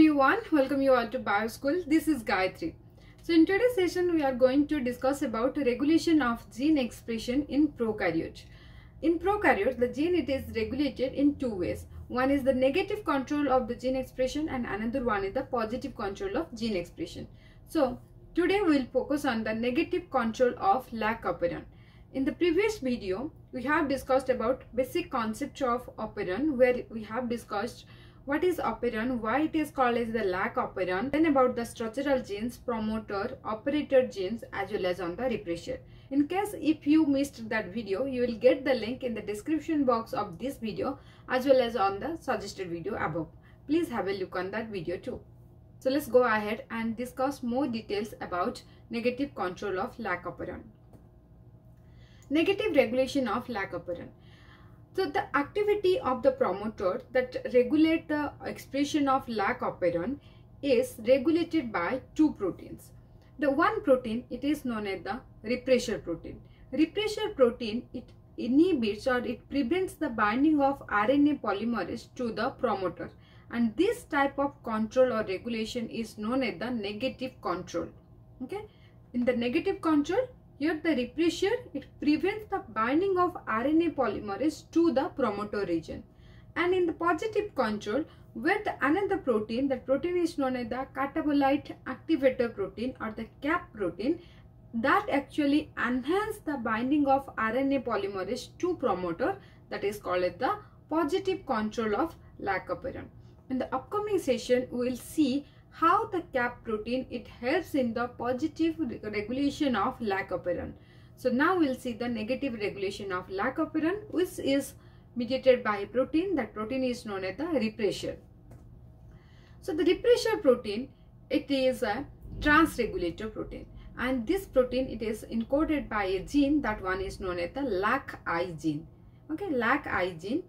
Everyone, welcome you all to BioSkul. This is Gayatri. So in today's session, we are going to discuss about regulation of gene expression in prokaryotes. In prokaryotes, the gene it is regulated in two ways. One is the negative control of the gene expression and another one is the positive control of gene expression. So today we will focus on the negative control of lac operon. In the previous video, we have discussed about basic concept of operon where we have discussed what is operon, why it is called as the lac operon, then about the structural genes, promoter, operator genes as well as on the repressor. In case if you missed that video, you will get the link in the description box of this video as well as on the suggested video above. Please have a look on that video too. So let's go ahead and discuss more details about negative control of lac operon. Negative regulation of lac operon. So the activity of the promoter that regulate the expression of lac operon is regulated by two proteins. The one protein it is known as the repressor protein. Repressor protein it inhibits or it prevents the binding of RNA polymerase to the promoter and this type of control or regulation is known as the negative control. Okay. In the negative control here the repressor, it prevents the binding of RNA polymerase to the promoter region. And in the positive control, the another protein, that protein is known as the catabolite activator protein or the CAP protein, that actually enhance the binding of RNA polymerase to promoter that is called as the positive control of lac operon. In the upcoming session, we will see how the cap protein it helps in the positive regulation of lac operon. So now we'll see the negative regulation of lac operon which is mediated by protein that protein is known as the repressor. So the repressor protein it is a transregulator protein and this protein it is encoded by a gene that one is known as the LAC-I gene. Okay, LAC-I gene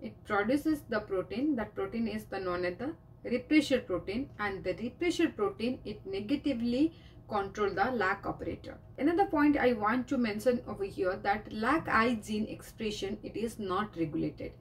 it produces the protein that protein is the known as the repressor protein and the repressor protein it negatively control the lac operator. Another point I want to mention over here that lac-I gene expression it is not regulated.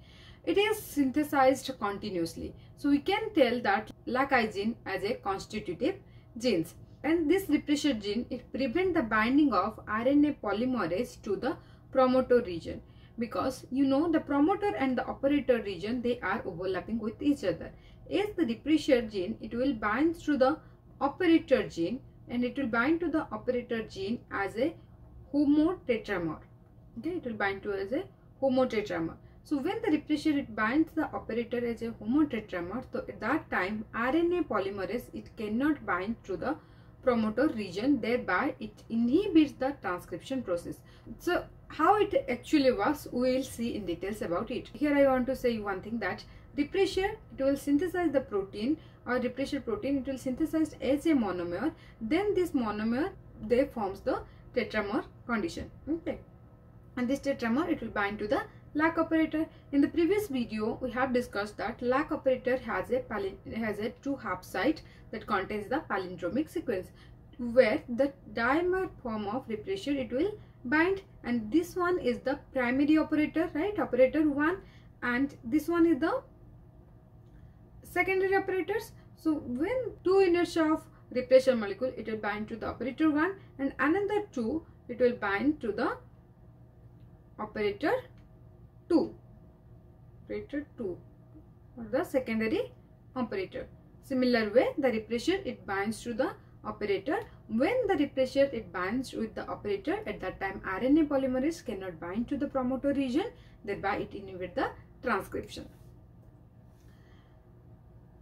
It is synthesized continuously. So we can tell that lac-I gene as a constitutive genes and this repressor gene it prevent the binding of RNA polymerase to the promoter region because you know the promoter and the operator region they are overlapping with each other. Is the repressor gene it will bind to the operator gene and it will bind to the operator gene as a homotetramer. Okay it will bind to as a homotetramer. So when the repressor it binds the operator as a homotetramer so at that time rna polymerase it cannot bind to the promoter region thereby it inhibits the transcription process. So how it actually works we will see in details about it. Here i want to say one thing that repressor it will synthesize the protein or repressor protein it will synthesize as a monomer then this monomer they forms the tetramer condition. Okay. And this tetramer it will bind to the lac operator. In the previous video we have discussed that lac operator has a has a two half site that contains the palindromic sequence where the dimer form of repressor it will bind. And this one is the primary operator right? Operator 1 and this one is the secondary operators. So when two inertia of repressor molecule it will bind to the operator 1 and another 2 it will bind to the operator 2 operator 2 or the secondary operator. Similar way the repressor it binds to the operator. When the repressor it binds with the operator at that time RNA polymerase cannot bind to the promoter region thereby it inhibits the transcription.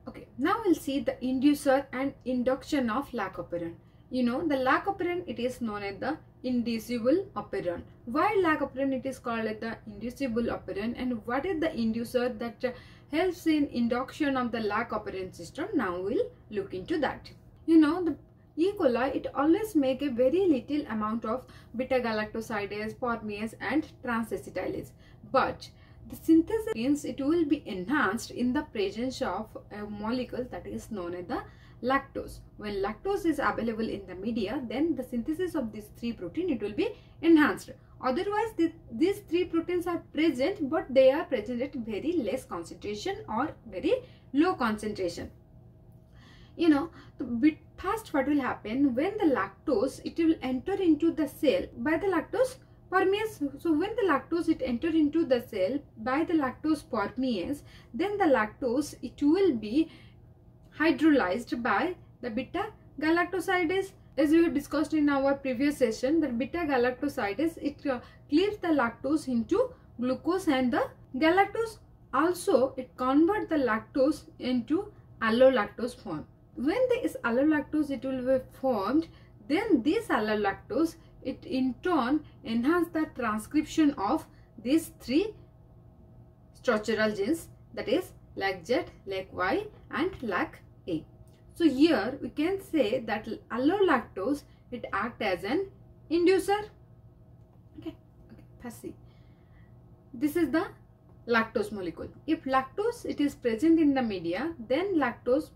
Okay, now we'll see the inducer and induction of lac operon. You know, the lac operon, it is known as the inducible operon. Why lac operon it is called as the inducible operon and what is the inducer that uh, helps in induction of the lac operon system? Now we'll look into that. You know, the E. coli, it always make a very little amount of beta-galactosidase, permease and transacetylase. But the synthesis means it will be enhanced in the presence of a molecule that is known as the lactose. When lactose is available in the media, then the synthesis of these three protein it will be enhanced. Otherwise, the, these three proteins are present, but they are present at very less concentration or very low concentration. you know bit first what will happen when the lactose it will enter into the cell by the lactose permease so when the lactose it enter into the cell by the lactose permease then the lactose it will be hydrolyzed by the beta galactosidase. As we have discussed in our previous session that beta galactosidase it uh, clears the lactose into glucose and the galactose. Also it convert the lactose into allolactose form. When there is allolactose it will be formed then this allolactose it in turn enhance the transcription of these three structural genes that is LAC-Z, LAC-Y and LAC-A. So here we can say that allolactose it act as an inducer. Okay, okay, see. This is the lactose molecule. If lactose it is present in the media, then lactose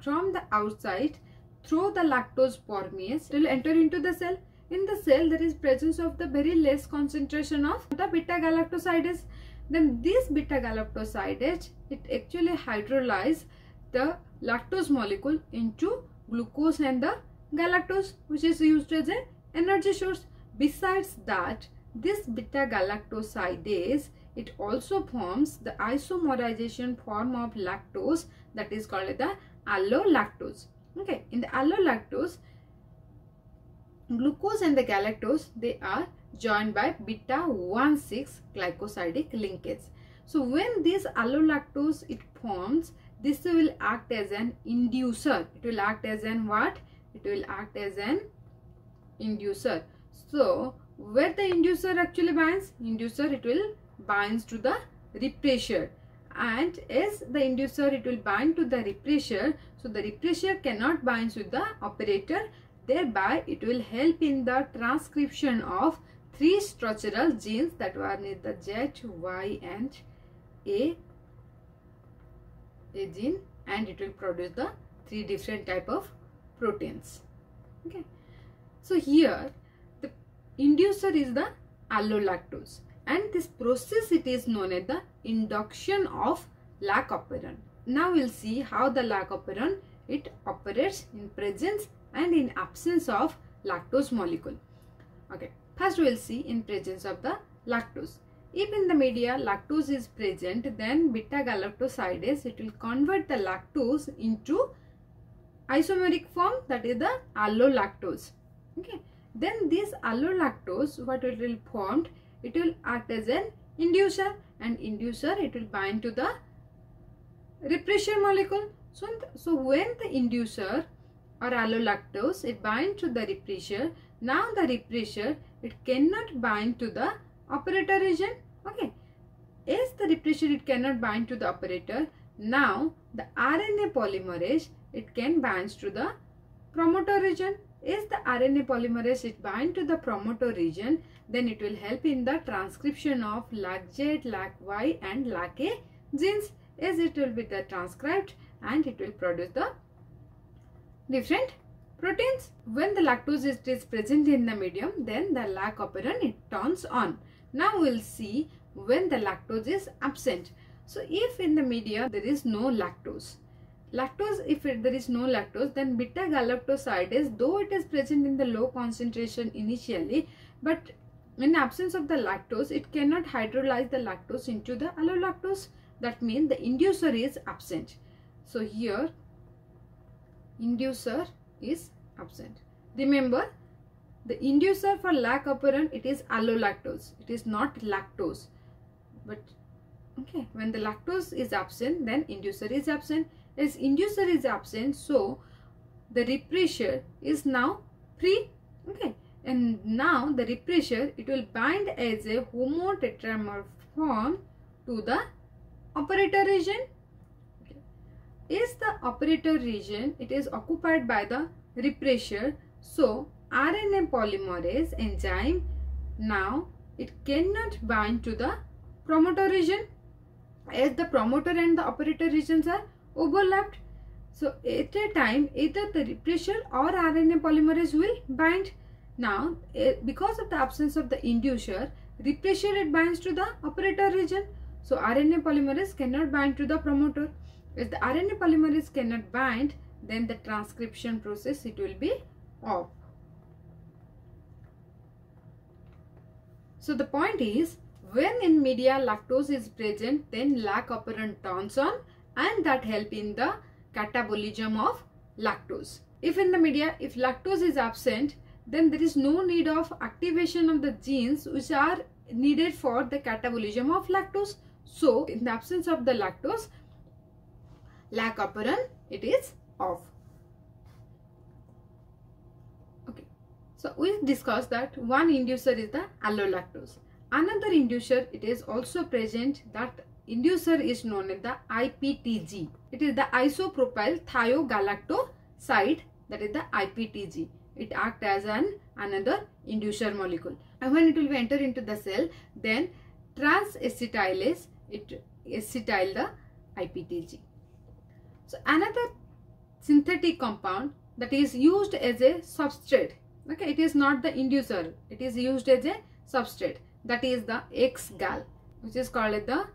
from the outside through the lactose permease will enter into the cell. In the cell there is presence of the very less concentration of the beta galactosidase. Then this beta galactosidase it actually hydrolyze the lactose molecule into glucose and the galactose which is used as an energy source. Besides that this beta galactosidase it also forms the isomerization form of lactose that is called the allolactose. Okay, in the allolactose, glucose and the galactose they are joined by beta 1,6 glycosidic linkage. So when this allolactose it forms, this will act as an inducer. It will act as an what? It will act as an inducer. So where the inducer actually binds? Inducer it will binds to the repressor and as the inducer it will bind to the repressor so the repressor cannot bind with the operator thereby it will help in the transcription of three structural genes that were in the Z, Y and A, A gene and it will produce the three different type of proteins okay so here the inducer is the allolactose and this process it is known as the induction of lac operon. Now we'll see how the lac operon it operates in presence and in absence of lactose molecule. Okay, first we'll see in presence of the lactose. If in the media lactose is present then beta galactosidase it will convert the lactose into isomeric form that is the allolactose. Okay, then this allolactose what it will formed it will act as an inducer and inducer it will bind to the repressor molecule. So, so when the inducer or allolactose it binds to the repressor, now the repressor it cannot bind to the operator region. Okay. As the repressor it cannot bind to the operator, now the RNA polymerase it can bind to the promoter region. As the RNA polymerase it bind to the promoter region, then it will help in the transcription of LAC-Z, LAC-Y and LAC-A genes as it will be the transcribed and it will produce the different proteins. When the lactose is present in the medium, then the lac operon it turns on. Now we'll see when the lactose is absent. So if in the media there is no lactose, lactose if it, there is no lactose then beta galactosidase though it is present in the low concentration initially but in absence of the lactose, it cannot hydrolyze the lactose into the allolactose. That means the inducer is absent. So here, inducer is absent. Remember, the inducer for lac operon, it is allolactose. It is not lactose. But, okay, when the lactose is absent, then inducer is absent. As inducer is absent, so the repressor is now free. Okay and now the repressor it will bind as a homotetramer form to the operator region. Is the operator region it is occupied by the repressor so RNA polymerase enzyme now it cannot bind to the promoter region as the promoter and the operator regions are overlapped so at a time either the repressor or RNA polymerase will bind now, eh, because of the absence of the inducer, repressor it binds to the operator region. So, RNA polymerase cannot bind to the promoter. If the RNA polymerase cannot bind, then the transcription process it will be off. So the point is when in media lactose is present then lac operon turns on and that help in the catabolism of lactose. If in the media if lactose is absent then there is no need of activation of the genes which are needed for the catabolism of lactose. So in the absence of the lactose lac operon it is off. Okay. So we discussed that one inducer is the allolactose. Another inducer it is also present that inducer is known as the IPTG. It is the isopropyl thiogalactoside that is the IPTG. It acts as an another inducer molecule. And when it will be enter into the cell then trans-acetylase it acetyl the IPTG. So another synthetic compound that is used as a substrate. Okay, it is not the inducer. It is used as a substrate. That is the X-gal, which is called the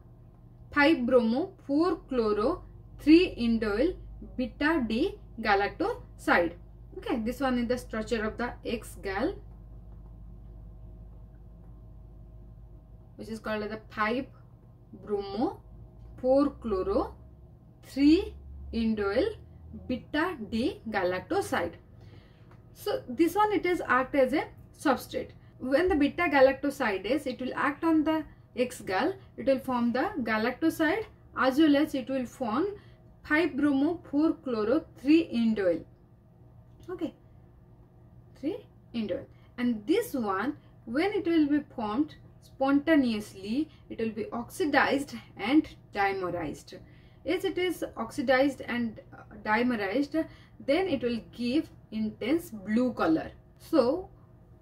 5-bromo 4-chloro 3-indole beta D galactoside. Okay, this one is the structure of the X-gal, which is called as the 5-bromo 4-chloro 3 indole beta D galactoside. So this one it is act as a substrate. When the beta galactosidase it will act on the X-gal, it will form the galactoside as well as it will form 5-bromo 4-chloro 3-indole. Okay, 3-indole. And this one when it will be formed spontaneously, it will be oxidized and dimerized as it is oxidized and uh, dimerized then it will give intense blue color. So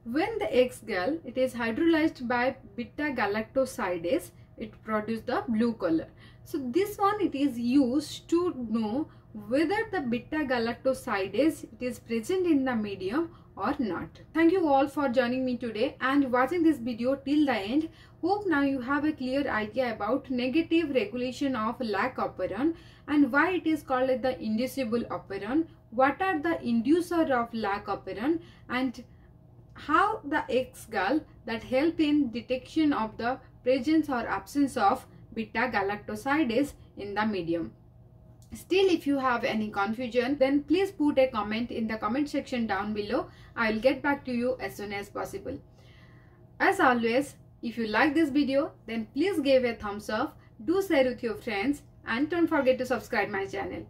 when the X-gal it is hydrolyzed by beta galactosidase it produce the blue color. So this one it is used to know whether the beta galactosidase it is present in the medium or not. Thank you all for joining me today and watching this video till the end. Hope now you have a clear idea about negative regulation of lac operon and why it is called the inducible operon, what are the inducer of lac operon and how the X-gal that help in detection of the presence or absence of beta galactosidase in the medium. Still, if you have any confusion, then please put a comment in the comment section down below. I will get back to you as soon as possible. As always, if you like this video, then please give a thumbs up, do share with your friends and don't forget to subscribe my channel.